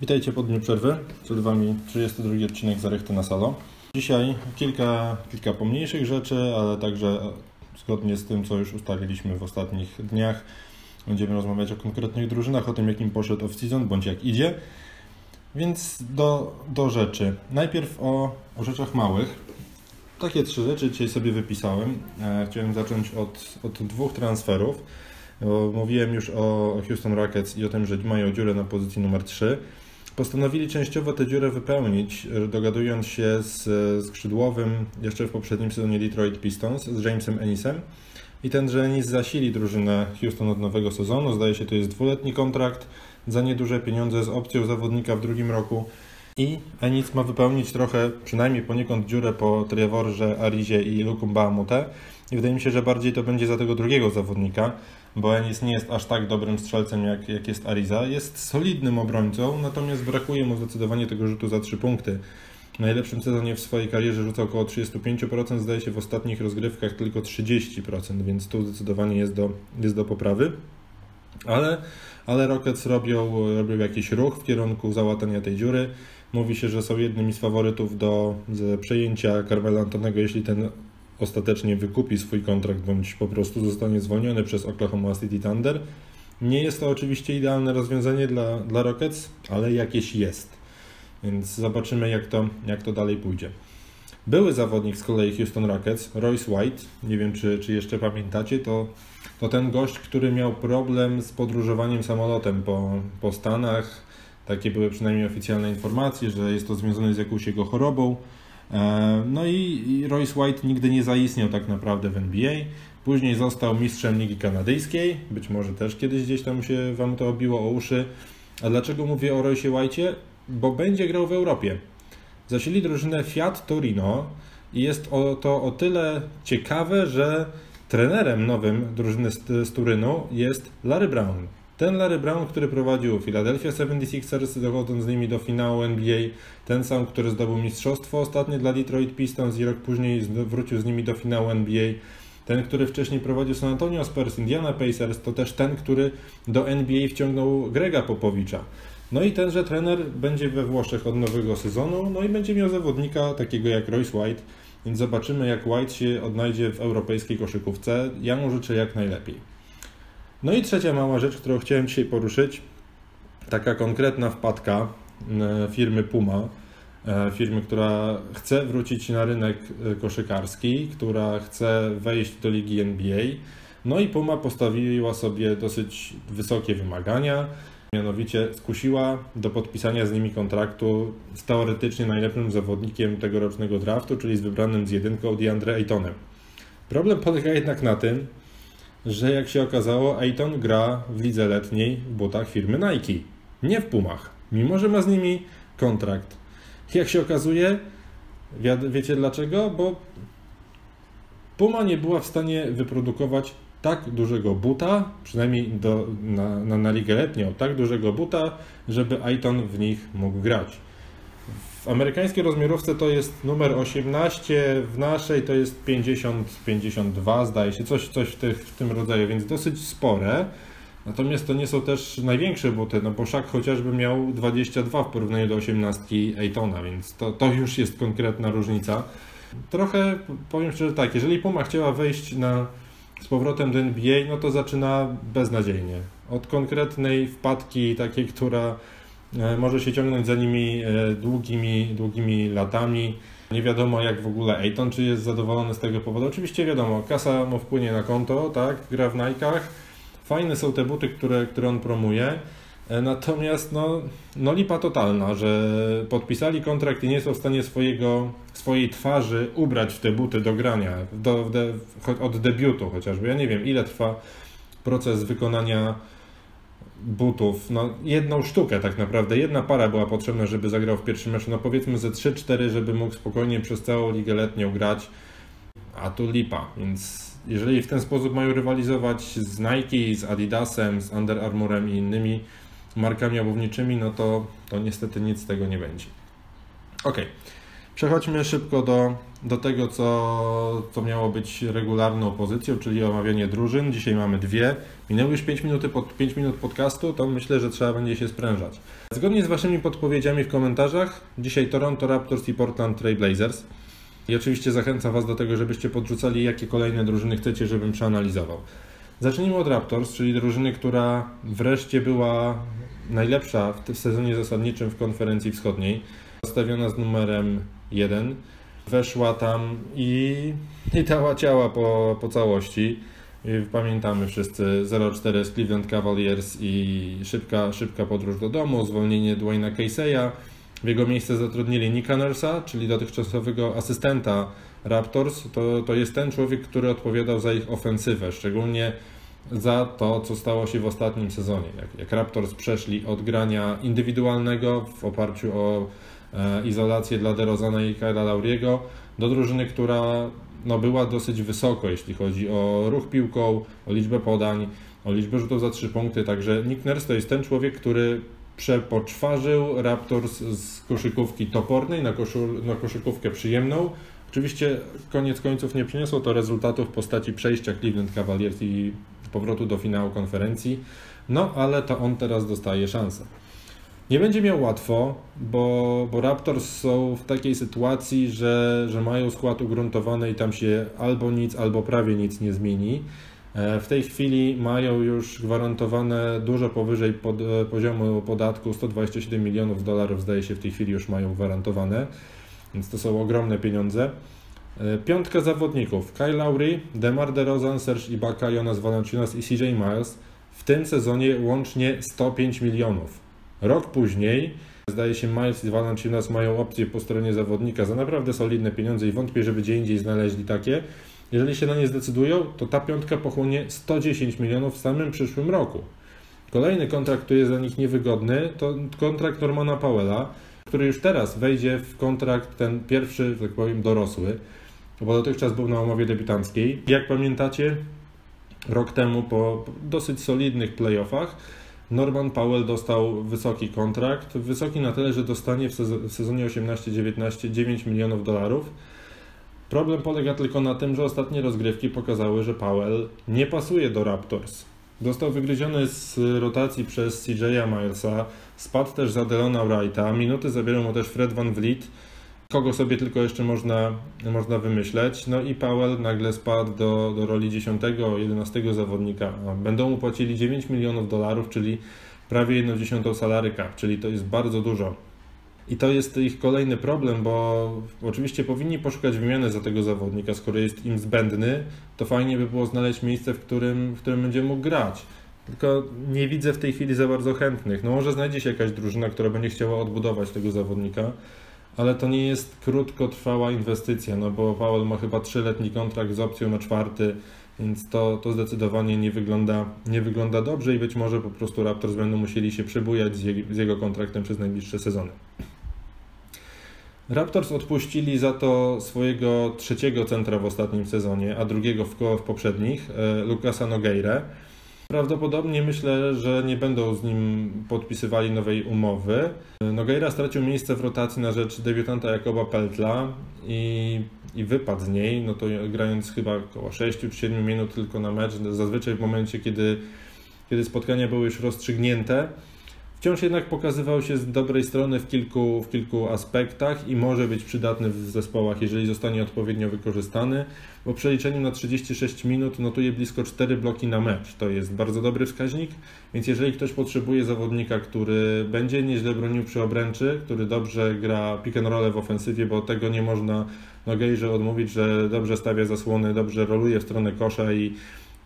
Witajcie po dniu przerwy. Przed Wami 32 odcinek Zarechty na Salo. Dzisiaj kilka, kilka pomniejszych rzeczy, ale także zgodnie z tym, co już ustaliliśmy w ostatnich dniach, będziemy rozmawiać o konkretnych drużynach, o tym, jakim poszedł off-season, bądź jak idzie. Więc do, do rzeczy. Najpierw o, o rzeczach małych. Takie trzy rzeczy dzisiaj sobie wypisałem. E, chciałem zacząć od, od dwóch transferów. Mówiłem już o Houston Rockets i o tym, że mają dziurę na pozycji numer 3. Postanowili częściowo tę dziurę wypełnić, dogadując się z skrzydłowym jeszcze w poprzednim sezonie Detroit Pistons, z Jamesem Ennisem. I tenże Ennis zasili drużynę Houston od nowego sezonu. Zdaje się, to jest dwuletni kontrakt za nieduże pieniądze z opcją zawodnika w drugim roku. I Ennis ma wypełnić trochę, przynajmniej poniekąd dziurę po Trevorze, Arizie i Lukumba Amute. I wydaje mi się, że bardziej to będzie za tego drugiego zawodnika, bo Ennis nie jest aż tak dobrym strzelcem jak, jak jest Ariza. Jest solidnym obrońcą, natomiast brakuje mu zdecydowanie tego rzutu za 3 punkty. W najlepszym sezonie w swojej karierze rzucał około 35%, zdaje się w ostatnich rozgrywkach tylko 30%, więc tu zdecydowanie jest do, jest do poprawy. Ale, ale Rockets robią, robią jakiś ruch w kierunku załatania tej dziury. Mówi się, że są jednymi z faworytów do przejęcia Carmela Antonego, jeśli ten ostatecznie wykupi swój kontrakt bądź po prostu zostanie zwolniony przez Oklahoma City Thunder. Nie jest to oczywiście idealne rozwiązanie dla, dla Rockets, ale jakieś jest. Więc zobaczymy, jak to, jak to dalej pójdzie. Były zawodnik z kolei Houston Rockets, Royce White, nie wiem czy, czy jeszcze pamiętacie, to, to ten gość, który miał problem z podróżowaniem samolotem po, po Stanach. Takie były przynajmniej oficjalne informacje, że jest to związane z jakąś jego chorobą. E, no i Royce White nigdy nie zaistniał tak naprawdę w NBA. Później został mistrzem Ligi Kanadyjskiej, być może też kiedyś gdzieś tam się Wam to obiło o uszy. A dlaczego mówię o Royce White'ie? Bo będzie grał w Europie. Zasili drużynę Fiat Torino i jest to o tyle ciekawe, że trenerem nowym drużyny z Turynu jest Larry Brown. Ten Larry Brown, który prowadził Philadelphia 76ers, dochodząc z nimi do finału NBA, ten sam, który zdobył mistrzostwo ostatnie dla Detroit Pistons i rok później wrócił z nimi do finału NBA, ten, który wcześniej prowadził San Antonio Spurs, Indiana Pacers, to też ten, który do NBA wciągnął Grega Popowicza. No i tenże trener będzie we Włoszech od nowego sezonu, no i będzie miał zawodnika takiego jak Royce White, więc zobaczymy jak White się odnajdzie w europejskiej koszykówce. Ja mu życzę jak najlepiej. No i trzecia mała rzecz, którą chciałem dzisiaj poruszyć, taka konkretna wpadka e, firmy Puma, e, firmy, która chce wrócić na rynek e, koszykarski, która chce wejść do ligi NBA. No i Puma postawiła sobie dosyć wysokie wymagania, mianowicie skusiła do podpisania z nimi kontraktu z teoretycznie najlepszym zawodnikiem tegorocznego draftu, czyli z wybranym z jedynką DeAndre Aytonem. Problem polega jednak na tym, że jak się okazało, Ayton gra w lidze letniej w butach firmy Nike, nie w Pumach, mimo że ma z nimi kontrakt. Jak się okazuje, wiecie dlaczego? Bo Puma nie była w stanie wyprodukować tak dużego buta, przynajmniej do, na, na, na ligę letnią, tak dużego buta, żeby Ayton w nich mógł grać. W amerykańskiej rozmiarówce to jest numer 18, w naszej to jest 50-52, zdaje się, coś, coś w, tych, w tym rodzaju, więc dosyć spore. Natomiast to nie są też największe buty, no bo Szak chociażby miał 22 w porównaniu do 18 Aytona, więc to, to już jest konkretna różnica. Trochę powiem szczerze tak, jeżeli Puma chciała wejść na, z powrotem do NBA, no to zaczyna beznadziejnie. Od konkretnej wpadki, takiej, która może się ciągnąć za nimi e, długimi, długimi latami. Nie wiadomo jak w ogóle Ayton, czy jest zadowolony z tego powodu. Oczywiście wiadomo, kasa mu wpłynie na konto, tak, gra w Nike'ach. Fajne są te buty, które, które on promuje. E, natomiast no, no lipa totalna, że podpisali kontrakt i nie są w stanie swojego, swojej twarzy ubrać w te buty do grania, do, de, od debiutu chociażby. Ja nie wiem, ile trwa proces wykonania butów, no jedną sztukę tak naprawdę, jedna para była potrzebna, żeby zagrał w pierwszym meczu, no powiedzmy ze 3-4, żeby mógł spokojnie przez całą ligę letnią grać, a tu lipa, więc jeżeli w ten sposób mają rywalizować z Nike, z Adidasem, z Under Armourem i innymi markami obuwniczymi, no to, to niestety nic z tego nie będzie. Ok. Przechodźmy szybko do, do tego, co, co miało być regularną pozycją, czyli omawianie drużyn. Dzisiaj mamy dwie. Minęły już 5 minut, pod, 5 minut podcastu, to myślę, że trzeba będzie się sprężać. Zgodnie z Waszymi podpowiedziami w komentarzach, dzisiaj Toronto Raptors i Portland Trail Blazers. I oczywiście zachęcam Was do tego, żebyście podrzucali, jakie kolejne drużyny chcecie, żebym przeanalizował. Zacznijmy od Raptors, czyli drużyny, która wreszcie była najlepsza w, sezonie zasadniczym w konferencji wschodniej. Stawiona z numerem 1. Weszła tam i, i dała ciała po, po całości. Pamiętamy wszyscy 0-4 z Cleveland Cavaliers i szybka, szybka podróż do domu, zwolnienie Dwayna Casey'a. W jego miejsce zatrudnili Nicka Nurse'a, czyli dotychczasowego asystenta Raptors. To, to jest ten człowiek, który odpowiadał za ich ofensywę, szczególnie za to, co stało się w ostatnim sezonie. Jak, jak Raptors przeszli od grania indywidualnego w oparciu o izolację dla DeRozana i Kyla Lauriego do drużyny, która no, była dosyć wysoko, jeśli chodzi o ruch piłką, o liczbę podań, o liczbę rzutów za trzy punkty. Także Nick Nurse to jest ten człowiek, który przepoczwarzył Raptors z koszykówki topornej na, koszul, na koszykówkę przyjemną. Oczywiście koniec końców nie przyniosło to rezultatów w postaci przejścia Cleveland Cavaliers i powrotu do finału konferencji, no ale to on teraz dostaje szansę. Nie będzie miał łatwo, bo, bo Raptors są w takiej sytuacji, że, że mają skład ugruntowany i tam się albo nic, albo prawie nic nie zmieni. E, w tej chwili mają już gwarantowane dużo powyżej pod, e, poziomu podatku 127 milionów dolarów, zdaje się w tej chwili już mają gwarantowane, więc to są ogromne pieniądze. E, piątka zawodników: Kyle Lowry, DeMar DeRozan, Serge Ibaka, Jonas Valanciunas i CJ Miles. W tym sezonie łącznie 105 milionów. Rok później, zdaje się, Miles i Valanciunas mają opcję po stronie zawodnika za naprawdę solidne pieniądze i wątpię, żeby gdzie indziej znaleźli takie. Jeżeli się na nie zdecydują, to ta piątka pochłonie 110 milionów w samym przyszłym roku. Kolejny kontrakt, który jest dla nich niewygodny, to kontrakt Normana Powella, który już teraz wejdzie w kontrakt ten pierwszy, tak powiem, dorosły, bo dotychczas był na umowie debiutanckiej. Jak pamiętacie, rok temu po dosyć solidnych playoffach Norman Powell dostał wysoki kontrakt, wysoki na tyle, że dostanie w, sezonie 18-19 9 milionów dolarów. Problem polega tylko na tym, że ostatnie rozgrywki pokazały, że Powell nie pasuje do Raptors. Został wygryziony z rotacji przez CJ'a Milesa, spadł też za Delona Wrighta, minuty zabierał mu też Fred Van Vliet, kogo sobie tylko jeszcze można, można wymyśleć. No i Powell nagle spadł do, do roli 10-11 zawodnika. Będą mu płacili 9 milionów dolarów, czyli prawie 1 dziesiątą salary czyli to jest bardzo dużo. I to jest ich kolejny problem, bo oczywiście powinni poszukać wymiany za tego zawodnika, skoro jest im zbędny, to fajnie by było znaleźć miejsce, w którym, w którym będzie mógł grać. Tylko nie widzę w tej chwili za bardzo chętnych. No może znajdzie się jakaś drużyna, która będzie chciała odbudować tego zawodnika, ale to nie jest krótkotrwała inwestycja, no bo Paweł ma chyba trzyletni kontrakt z opcją na czwarty, więc to, to zdecydowanie nie wygląda, nie wygląda dobrze i być może po prostu Raptors będą musieli się przebujać z jego, z jego kontraktem przez najbliższe sezony. Raptors odpuścili za to swojego trzeciego centra w ostatnim sezonie, a drugiego w, w poprzednich, e, Lukasa Nogueira. Prawdopodobnie myślę, że nie będą z nim podpisywali nowej umowy. Nogueira stracił miejsce w rotacji na rzecz debiutanta Jakoba Peltla i, i wypadł z niej, no to grając chyba około 6 czy 7 minut tylko na mecz, zazwyczaj w momencie, kiedy, kiedy spotkania były już rozstrzygnięte. Wciąż jednak pokazywał się z dobrej strony w kilku, w kilku aspektach i może być przydatny w zespołach, jeżeli zostanie odpowiednio wykorzystany. Bo przeliczeniu na 36 minut notuje blisko 4 bloki na mecz. To jest bardzo dobry wskaźnik, więc jeżeli ktoś potrzebuje zawodnika, który będzie nieźle bronił przy obręczy, który dobrze gra pick and roll w ofensywie, bo tego nie można Nogejrze odmówić, że dobrze stawia zasłony, dobrze roluje w stronę kosza i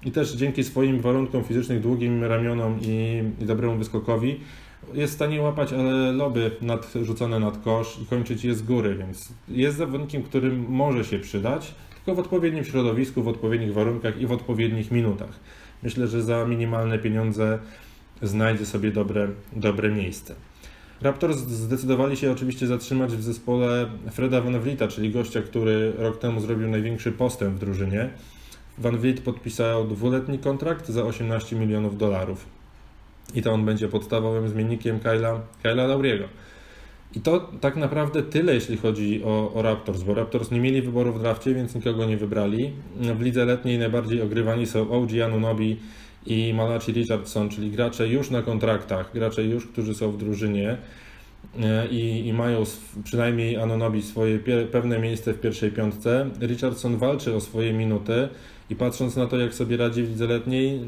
i też dzięki swoim warunkom fizycznym, długim ramionom i, i dobremu wyskokowi jest w stanie łapać ale loby rzucone nad kosz i kończyć je z góry, więc jest zawodnikiem, którym może się przydać, tylko w odpowiednim środowisku, w odpowiednich warunkach i w odpowiednich minutach. Myślę, że za minimalne pieniądze znajdzie sobie dobre, dobre miejsce. Raptors zdecydowali się oczywiście zatrzymać w zespole Freda Van Vlieta, czyli gościa, który rok temu zrobił największy postęp w drużynie. Van Vliet podpisał dwuletni kontrakt za 18 milionów dolarów. I to on będzie podstawowym zmiennikiem Kyla, Kyla Lauriego. I to tak naprawdę tyle, jeśli chodzi o, o, Raptors, bo Raptors nie mieli wyboru w drafcie, więc nikogo nie wybrali. W lidze letniej najbardziej ogrywani są OG Anunobi i Malachi Richardson, czyli gracze już na kontraktach, gracze już, którzy są w drużynie e, i, i mają przynajmniej Anunobi swoje pewne miejsce w pierwszej piątce. Richardson walczy o swoje minuty i patrząc na to, jak sobie radzi w lidze letniej,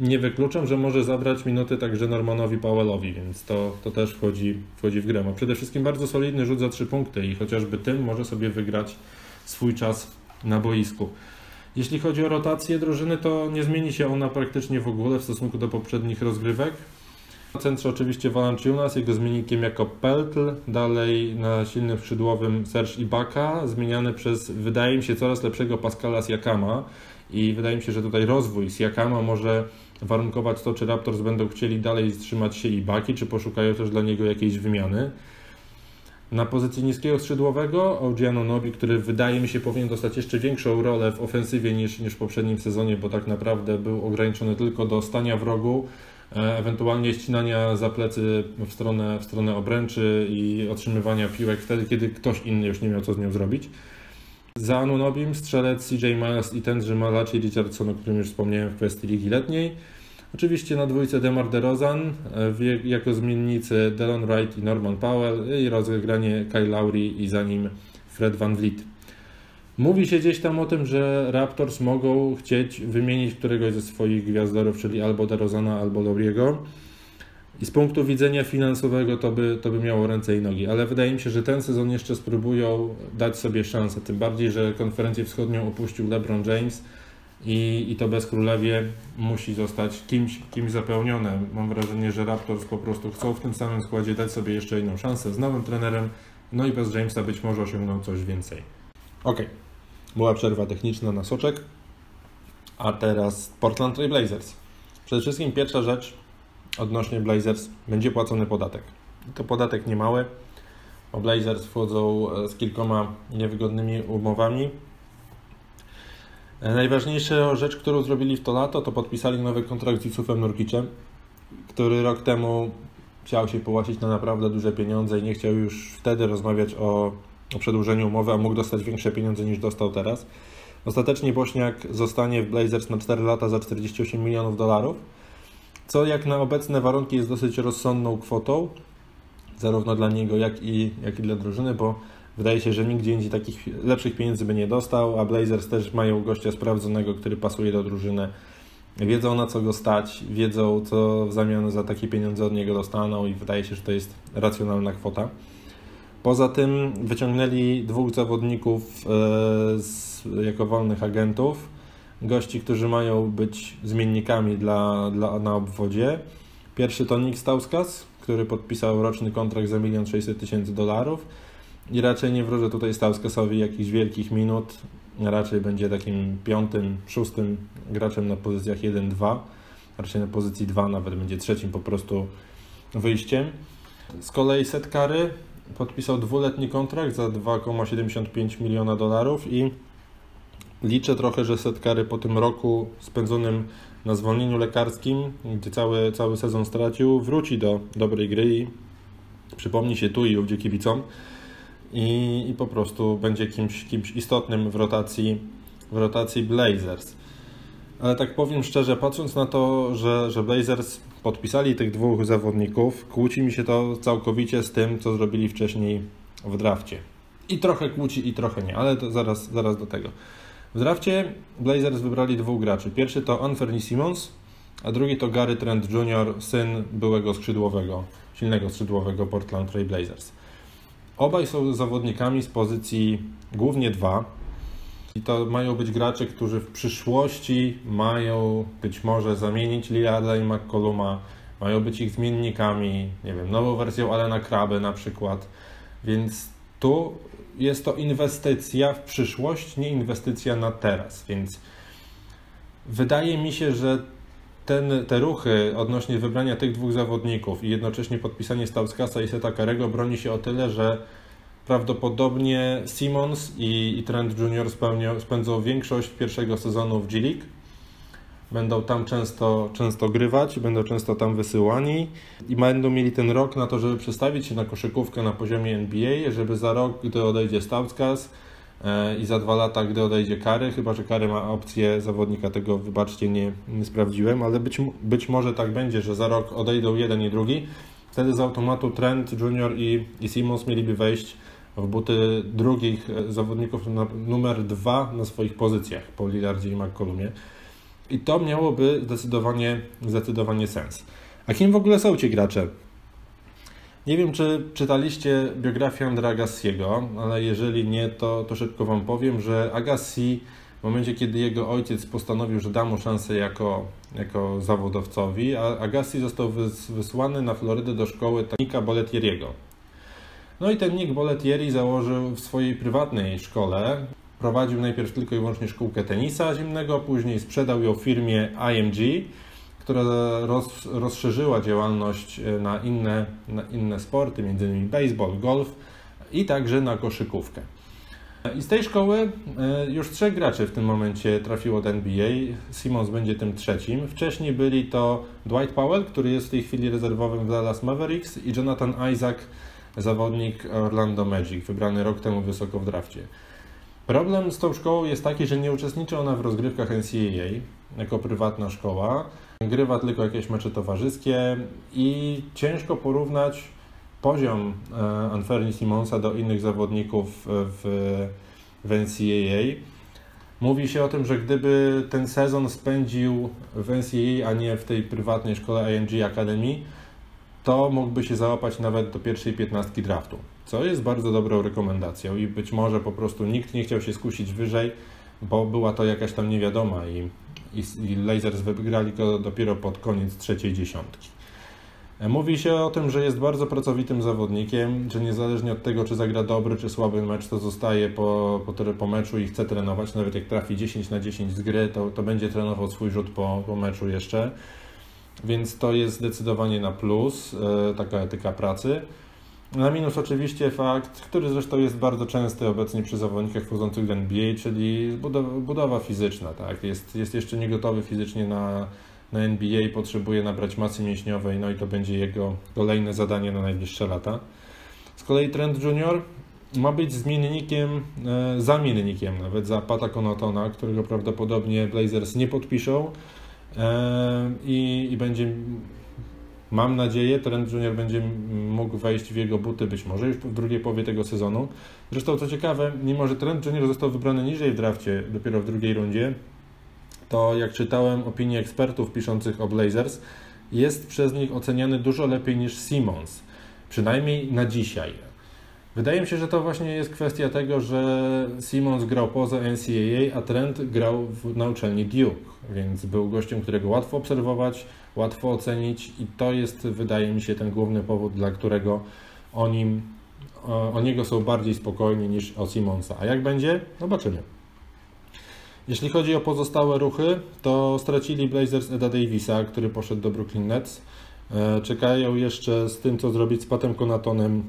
nie wykluczam, że może zabrać minuty także Normanowi Powellowi, więc to, to też wchodzi, wchodzi w grę. Ma przede wszystkim bardzo solidny rzut za trzy punkty i chociażby tym może sobie wygrać swój czas na boisku. Jeśli chodzi o rotację drużyny, to nie zmieni się ona praktycznie w ogóle w stosunku do poprzednich rozgrywek. Na centrze oczywiście Valanciunas, jego zmiennikiem jako Peltl, dalej na silnym skrzydłowym Serge Ibaka, zmieniany przez, wydaje mi się, coraz lepszego Pascala Siakama i wydaje mi się, że tutaj rozwój Siakama może warunkować to, czy Raptors będą chcieli dalej trzymać się Ibaki, czy poszukają też dla niego jakiejś wymiany. Na pozycji niskiego skrzydłowego Augiano Nobi, który wydaje mi się powinien dostać jeszcze większą rolę w ofensywie niż, niż w poprzednim sezonie, bo tak naprawdę był ograniczony tylko do stania w rogu, e, ewentualnie ścinania za plecy w stronę, w stronę obręczy i otrzymywania piłek wtedy, kiedy ktoś inny już nie miał co z nią zrobić. Za Anunobim strzelec CJ Miles i tenże Malachi Richardson, o którym już wspomniałem w kwestii Ligi Letniej. Oczywiście na dwójce Demar DeRozan, jako zmiennicy Delon Wright i Norman Powell i rozegranie Kyle Lowry i za nim Fred Van Vliet. Mówi się gdzieś tam o tym, że Raptors mogą chcieć wymienić któregoś ze swoich gwiazdorów, czyli albo DeRozana, albo Lowry'ego. I z punktu widzenia finansowego to by, to by miało ręce i nogi, ale wydaje mi się, że ten sezon jeszcze spróbują dać sobie szansę. Tym bardziej, że konferencję wschodnią opuścił LeBron James i, i to bez królewie musi zostać kimś, kimś zapełnione. Mam wrażenie, że Raptors po prostu chcą w tym samym składzie dać sobie jeszcze jedną szansę z nowym trenerem, no i bez Jamesa być może osiągną coś więcej. Ok, była przerwa techniczna na soczek, a teraz Portland Trail Blazers. Przede wszystkim pierwsza rzecz odnośnie Blazers będzie płacony podatek. To podatek niemały, bo Blazers wchodzą e, z kilkoma niewygodnymi umowami Najważniejsza rzecz, którą zrobili w to lato, to podpisali nowy kontrakt z Yusufem Nurkiczem, który rok temu chciał się połacić na naprawdę duże pieniądze i nie chciał już wtedy rozmawiać o, o przedłużeniu umowy, a mógł dostać większe pieniądze niż dostał teraz. Ostatecznie Bośniak zostanie w Blazers na 4 lata za 48 milionów dolarów, co jak na obecne warunki jest dosyć rozsądną kwotą, zarówno dla niego, jak i, jak i dla drużyny, bo Wydaje się, że nigdzie indziej takich lepszych pieniędzy by nie dostał, a Blazers też mają gościa sprawdzonego, który pasuje do drużyny. Wiedzą na co go stać, wiedzą co w zamian za takie pieniądze od niego dostaną i wydaje się, że to jest racjonalna kwota. Poza tym wyciągnęli dwóch zawodników e, z, jako wolnych agentów, gości, którzy mają być zmiennikami dla, dla, na obwodzie. Pierwszy to Nick Stauskas, który podpisał roczny kontrakt za 1 600 tysięcy dolarów i raczej nie wróżę tutaj Stauskesowi jakichś wielkich minut. Raczej będzie takim piątym, szóstym graczem na pozycjach 1-2. Raczej na pozycji 2 nawet będzie trzecim po prostu wyjściem. Z kolei Setkary podpisał dwuletni kontrakt za 2,75 miliona dolarów i liczę trochę, że Setkary po tym roku spędzonym na zwolnieniu lekarskim, gdzie cały, cały sezon stracił, wróci do dobrej gry i przypomni się tu i ówdzie kibicom i, i po prostu będzie kimś, kimś istotnym w rotacji, w rotacji Blazers. Ale tak powiem szczerze, patrząc na to, że, że Blazers podpisali tych dwóch zawodników, kłóci mi się to całkowicie z tym, co zrobili wcześniej w drafcie. I trochę kłóci, i trochę nie, ale to zaraz, zaraz do tego. W drafcie Blazers wybrali dwóch graczy. Pierwszy to Anthony Simmons, a drugi to Gary Trent Jr., syn byłego skrzydłowego, silnego skrzydłowego Portland Trail Blazers. Obaj są zawodnikami z pozycji głównie dwa. I to mają być gracze, którzy w przyszłości mają być może zamienić Lillarda i McColluma, mają być ich zmiennikami, nie wiem, nową wersją Alena Kraby na przykład. Więc tu jest to inwestycja w przyszłość, nie inwestycja na teraz. Więc wydaje mi się, że ten, te ruchy odnośnie wybrania tych dwóch zawodników i jednocześnie podpisanie Stauskasa i Seta Karego broni się o tyle, że prawdopodobnie Simons i, i Trent. Spełnią, spędzą większość pierwszego sezonu w G-League. Będą tam często, często grywać, będą często tam wysyłani i będą mieli ten rok na to, żeby przestawić się na koszykówkę na poziomie NBA, żeby za rok, gdy odejdzie Stauskas e, i za dwa lata, gdy odejdzie Kary, chyba że Kary ma opcję zawodnika, tego wybaczcie, nie, nie sprawdziłem, ale być, być może tak będzie, że za rok odejdą jeden i drugi, wtedy z automatu Trent Junior i, i Simmons mieliby wejść w buty drugich zawodników na, numer dwa na swoich pozycjach po Lillardzie i McCollumie. I to miałoby zdecydowanie, zdecydowanie sens. A kim w ogóle są ci gracze? Nie wiem, czy czytaliście biografię Andra Agassiego, ale jeżeli nie, to, to szybko Wam powiem, że Agassi w momencie, kiedy jego ojciec postanowił, że da mu szansę jako, jako zawodowcowi, a Agassi został wysłany na Florydę do szkoły Nika Boletieriego. No i ten Nick Boletieri założył w swojej prywatnej szkole, prowadził najpierw tylko i wyłącznie szkółkę tenisa zimnego, później sprzedał ją firmie IMG, która roz, rozszerzyła działalność e, na inne, na inne sporty, m.in. baseball, golf i także na koszykówkę. I z tej szkoły e, już trzech graczy w tym momencie trafiło do NBA. Simons będzie tym trzecim. Wcześniej byli to Dwight Powell, który jest w tej chwili rezerwowym w Dallas Mavericks i Jonathan Isaac, zawodnik Orlando Magic, wybrany rok temu wysoko w drafcie. Problem z tą szkołą jest taki, że nie uczestniczy ona w rozgrywkach NCAA jako prywatna szkoła. Grywa tylko jakieś mecze towarzyskie i ciężko porównać poziom e, Anferni Simonsa do innych zawodników w, w NCAA. Mówi się o tym, że gdyby ten sezon spędził w NCAA, a nie w tej prywatnej szkole IMG Academy, to mógłby się załapać nawet do pierwszej piętnastki draftu, co jest bardzo dobrą rekomendacją i być może po prostu nikt nie chciał się skusić wyżej, bo była to jakaś tam niewiadoma i, i, i Lasers wygrali go dopiero pod koniec trzeciej dziesiątki. E, mówi się o tym, że jest bardzo pracowitym zawodnikiem, że niezależnie od tego, czy zagra dobry czy słaby mecz, to zostaje po, po, po meczu i chce trenować. Nawet jak trafi 10 na 10 z gry, to, to będzie trenował swój rzut po, po meczu jeszcze. Więc to jest zdecydowanie na plus, e, taka etyka pracy. Na minus oczywiście fakt, który zresztą jest bardzo częsty obecnie przy zawodnikach wchodzących do NBA, czyli budowa, fizyczna. Tak? Jest, jest jeszcze niegotowy fizycznie na, na NBA, potrzebuje nabrać masy mięśniowej, no i to będzie jego kolejne zadanie na najbliższe lata. Z kolei Trent Junior ma być zmiennikiem, e, zamiennikiem nawet za Pata Konatona, którego prawdopodobnie Blazers nie podpiszą i, i będzie, mam nadzieję, Trent Junior będzie mógł wejść w jego buty być może już w drugiej połowie tego sezonu. Zresztą co ciekawe, mimo że Trent Junior został wybrany niżej w drafcie, dopiero w drugiej rundzie, to jak czytałem opinie ekspertów piszących o Blazers, jest przez nich oceniany dużo lepiej niż Simmons. Przynajmniej na dzisiaj. Wydaje mi się, że to właśnie jest kwestia tego, że Simmons grał poza NCAA, a Trent grał w, na uczelni Duke, więc był gościem, którego łatwo obserwować, łatwo ocenić i to jest, wydaje mi się, ten główny powód, dla którego o nim, o, niego są bardziej spokojni niż o Simmonsa. A jak będzie? Zobaczymy. Jeśli chodzi o pozostałe ruchy, to stracili Blazers Eda Davisa, który poszedł do Brooklyn Nets. E, czekają jeszcze z tym, co zrobić z Patem Konatonem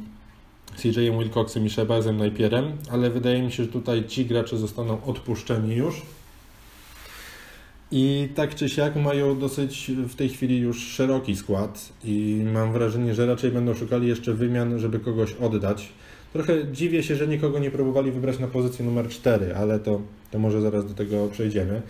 CJ Wilcoxem i Shebazem Najpierem, ale wydaje mi się, że tutaj ci gracze zostaną odpuszczeni już. I tak czy siak mają dosyć w tej chwili już szeroki skład i mam wrażenie, że raczej będą szukali jeszcze wymian, żeby kogoś oddać. Trochę dziwię się, że nikogo nie próbowali wybrać na pozycję numer 4, ale to, to może zaraz do tego przejdziemy.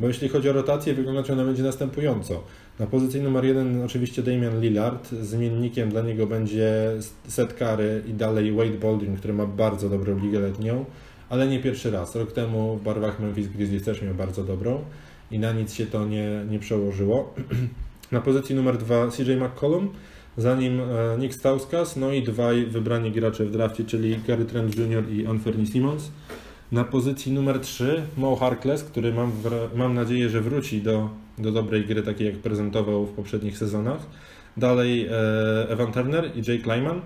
Bo jeśli chodzi o rotację, wyglądać ona będzie następująco. Na pozycji numer jeden oczywiście Damian Lillard. Zmiennikiem dla niego będzie Seth Curry i dalej Wade Baldwin, który ma bardzo dobrą ligę letnią, ale nie pierwszy raz. Rok temu w barwach Memphis Grizzlies też miał bardzo dobrą i na nic się to nie, nie przełożyło. na pozycji numer dwa CJ McCollum, za nim e, Nick Stauskas, no i dwaj wybrani gracze w drafcie, czyli Gary Trent Jr. i Anthony Simmons. Na pozycji numer 3 Mo Harkless, który mam, mam nadzieję, że wróci do, do dobrej gry, takiej jak prezentował w poprzednich sezonach. Dalej e, Evan Turner i Jake Lyman.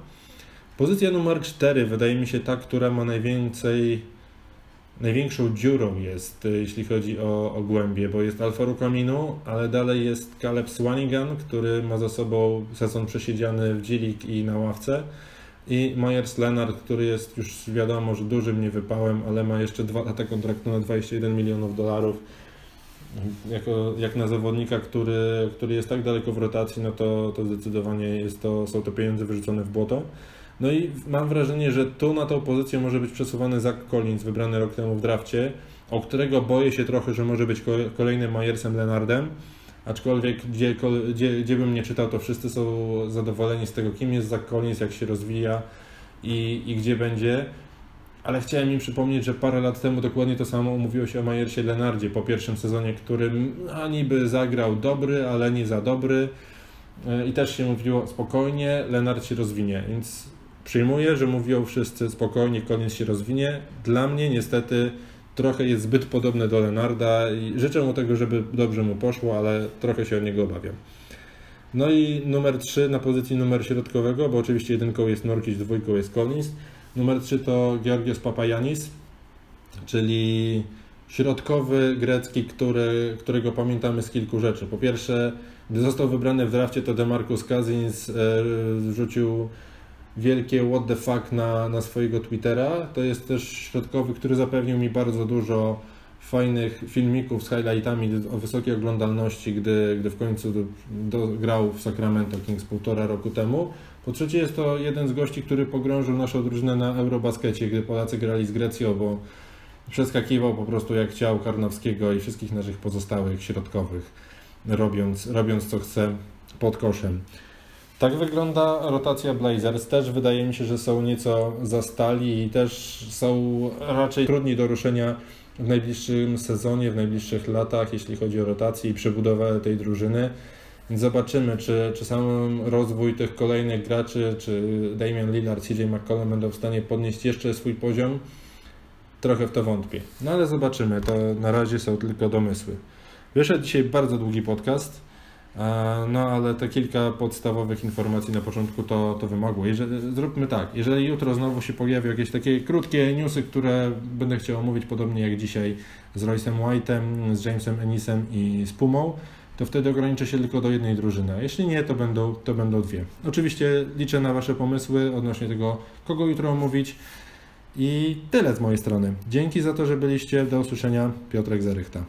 Pozycja numer 4 wydaje mi się ta, która ma najwięcej, największą dziurą jest, e, jeśli chodzi o, o głębie, bo jest Alfa Kaminu, ale dalej jest Caleb Swanigan, który ma za sobą sezon przesiedziany w Dzielik i na ławce i Myers Leonard, który jest już wiadomo, że dużym niewypałem, ale ma jeszcze dwa lata kontraktu na 21 milionów dolarów. jako, jak na zawodnika, który, który jest tak daleko w rotacji, no to, to zdecydowanie jest to, są to pieniądze wyrzucone w błoto. No i mam wrażenie, że tu na tą pozycję może być przesuwany Zach Collins, wybrany rok temu w drafcie, o którego boję się trochę, że może być kolejnym Majersem Lenardem. Aczkolwiek gdzie, gdzie, gdzie bym nie czytał, to wszyscy są zadowoleni z tego, kim jest Zach Collins, jak się rozwija i, i gdzie będzie. Ale chciałem im przypomnieć, że parę lat temu dokładnie to samo mówiło się o Majersie Lenardzie po pierwszym sezonie, którym a niby zagrał dobry, ale nie za dobry. E, I też się mówiło spokojnie, Lenard się rozwinie, więc przyjmuję, że mówią wszyscy spokojnie, koniec się rozwinie. Dla mnie niestety trochę jest zbyt podobny do Lenarda i życzę mu tego, żeby dobrze mu poszło, ale trochę się o niego obawiam. No i numer 3 na pozycji numer środkowego, bo oczywiście jedynką jest Norkic, dwójką jest Collins. Numer 3 to Georgios Papayanis, czyli środkowy grecki, który, którego pamiętamy z kilku rzeczy. Po pierwsze, gdy został wybrany w drafcie, to Demarcus Cousins e, rzucił wielkie what the fuck na, na swojego Twittera. To jest też środkowy, który zapewnił mi bardzo dużo fajnych filmików z highlightami o wysokiej oglądalności, gdy, gdy w końcu do, do, grał w Sacramento Kings półtora roku temu. Po trzecie jest to jeden z gości, który pogrążył naszą drużynę na Eurobaskecie, gdy Polacy grali z Grecją, bo przeskakiwał po prostu jak chciał Karnowskiego i wszystkich naszych pozostałych środkowych, robiąc, robiąc co chce pod koszem. Tak wygląda rotacja Blazers. Też wydaje mi się, że są nieco zastali i też są raczej trudni do ruszenia w najbliższym sezonie, w najbliższych latach, jeśli chodzi o rotację i przebudowę tej drużyny. Zobaczymy, czy, czy sam rozwój tych kolejnych graczy, czy Damian Lillard, CJ McCollum będą w stanie podnieść jeszcze swój poziom. Trochę w to wątpię. No ale zobaczymy, to na razie są tylko domysły. Wyszedł dzisiaj bardzo długi podcast. No ale te kilka podstawowych informacji na początku to, to wymogło. Jeżeli, zróbmy tak, jeżeli jutro znowu się pojawią jakieś takie krótkie newsy, które będę chciał omówić podobnie jak dzisiaj z Royce'em White'em, z Jamesem Ennisem i z Pumą, to wtedy ograniczę się tylko do jednej drużyny, jeśli nie, to będą, to będą dwie. Oczywiście liczę na Wasze pomysły odnośnie tego, kogo jutro omówić i tyle z mojej strony. Dzięki za to, że byliście. Do usłyszenia. Piotrek Zarychta.